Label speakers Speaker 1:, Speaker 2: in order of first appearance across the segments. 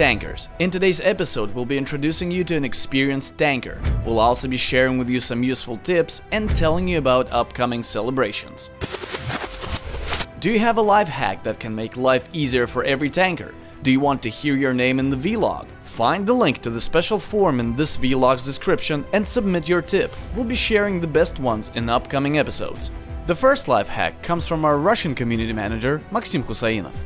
Speaker 1: Tankers! In today's episode we'll be introducing you to an experienced tanker. We'll also be sharing with you some useful tips and telling you about upcoming celebrations. Do you have a life hack that can make life easier for every tanker? Do you want to hear your name in the vlog? Find the link to the special form in this vlog's description and submit your tip. We'll be sharing the best ones in upcoming episodes. The first life hack comes from our Russian community manager Maxim Husainov.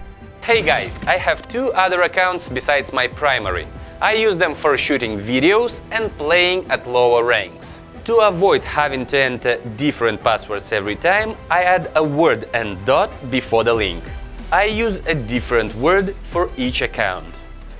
Speaker 2: Hey guys, I have two other accounts besides my primary. I use them for shooting videos and playing at lower ranks. To avoid having to enter different passwords every time, I add a word and dot before the link. I use a different word for each account.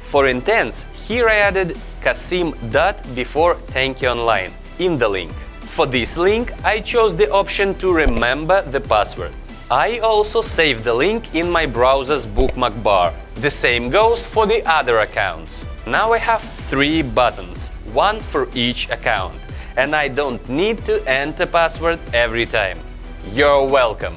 Speaker 2: For Intense, here I added Kasim dot before Tanki Online in the link. For this link, I chose the option to remember the password. I also saved the link in my browser's bookmark bar. The same goes for the other accounts. Now I have three buttons, one for each account, and I don't need to enter password every time. You're welcome!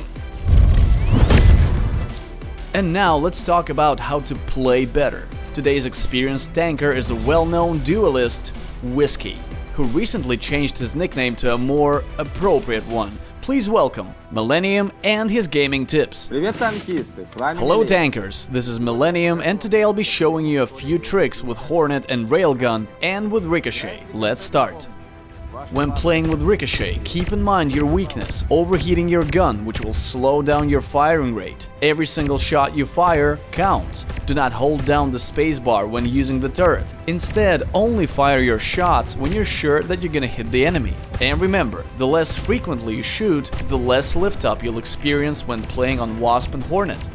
Speaker 1: And now let's talk about how to play better. Today's experienced tanker is a well-known duelist, Whiskey, who recently changed his nickname to a more appropriate one, Please welcome Millennium and his gaming tips. Hello tankers, this is Millennium and today I'll be showing you a few tricks with Hornet and Railgun and with Ricochet. Let's start. When playing with Ricochet, keep in mind your weakness, overheating your gun, which will slow down your firing rate. Every single shot you fire counts. Do not hold down the spacebar when using the turret. Instead, only fire your shots when you're sure that you're gonna hit the enemy. And remember, the less frequently you shoot, the less lift up you'll experience when playing on Wasp and Hornet.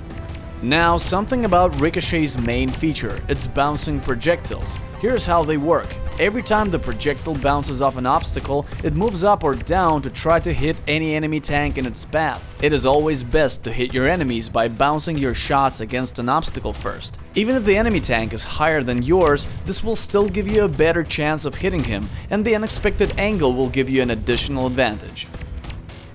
Speaker 1: Now, something about Ricochet's main feature, its bouncing projectiles. Here's how they work. Every time the projectile bounces off an obstacle, it moves up or down to try to hit any enemy tank in its path. It is always best to hit your enemies by bouncing your shots against an obstacle first. Even if the enemy tank is higher than yours, this will still give you a better chance of hitting him, and the unexpected angle will give you an additional advantage.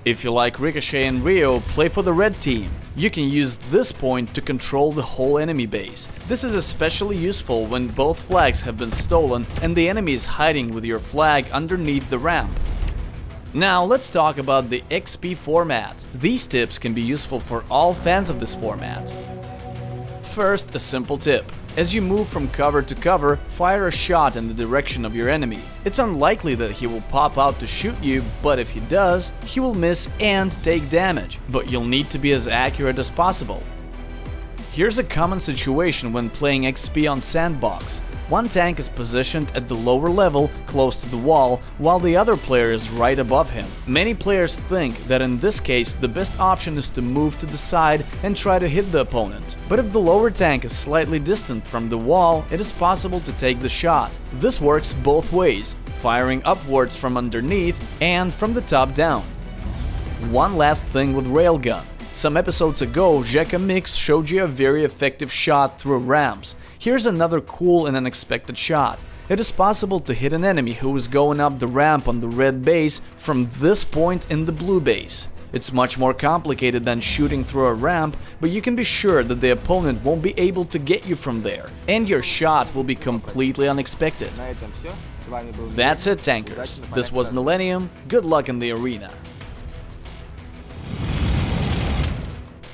Speaker 1: If you like Ricochet and Rio, play for the red team. You can use this point to control the whole enemy base. This is especially useful when both flags have been stolen and the enemy is hiding with your flag underneath the ramp. Now let's talk about the XP format. These tips can be useful for all fans of this format. First, a simple tip. As you move from cover to cover, fire a shot in the direction of your enemy. It's unlikely that he will pop out to shoot you, but if he does, he will miss and take damage, but you'll need to be as accurate as possible. Here's a common situation when playing XP on Sandbox. One tank is positioned at the lower level, close to the wall, while the other player is right above him. Many players think that in this case the best option is to move to the side and try to hit the opponent. But if the lower tank is slightly distant from the wall, it is possible to take the shot. This works both ways, firing upwards from underneath and from the top down. One last thing with Railgun. Some episodes ago, Jekka Mix showed you a very effective shot through ramps. Here's another cool and unexpected shot. It is possible to hit an enemy who is going up the ramp on the red base from this point in the blue base. It's much more complicated than shooting through a ramp, but you can be sure that the opponent won't be able to get you from there, and your shot will be completely unexpected. That's it, Tankers. This was Millennium. Good luck in the arena.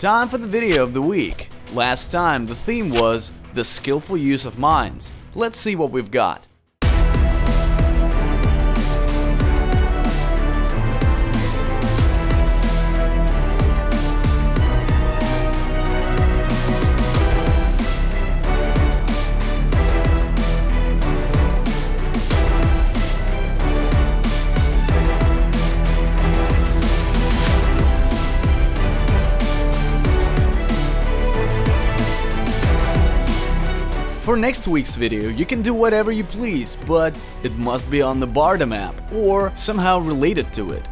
Speaker 1: Time for the video of the week. Last time, the theme was the skillful use of mines. Let's see what we've got. For next week's video, you can do whatever you please, but it must be on the Barda map, or somehow related to it.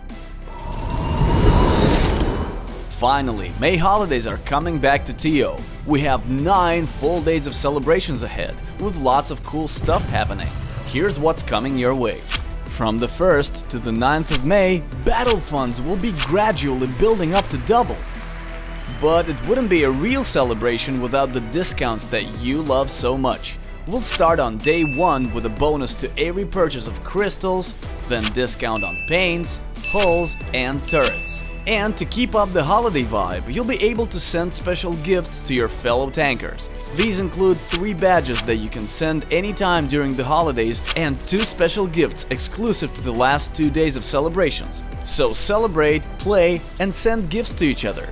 Speaker 1: Finally, May holidays are coming back to TO. We have 9 full days of celebrations ahead, with lots of cool stuff happening. Here's what's coming your way. From the 1st to the 9th of May, battle funds will be gradually building up to double. But it wouldn't be a real celebration without the discounts that you love so much. We'll start on day 1 with a bonus to every purchase of crystals, then discount on paints, hulls and turrets. And to keep up the holiday vibe, you'll be able to send special gifts to your fellow tankers. These include 3 badges that you can send anytime during the holidays and 2 special gifts exclusive to the last 2 days of celebrations. So celebrate, play and send gifts to each other.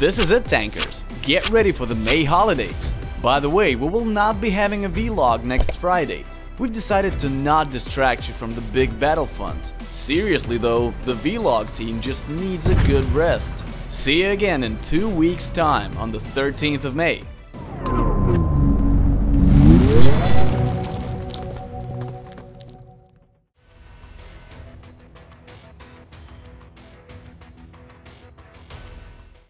Speaker 1: This is it tankers, get ready for the May holidays. By the way, we will not be having a vlog next Friday. We've decided to not distract you from the big battle fund. Seriously though, the vlog team just needs a good rest. See you again in two weeks time on the 13th of May.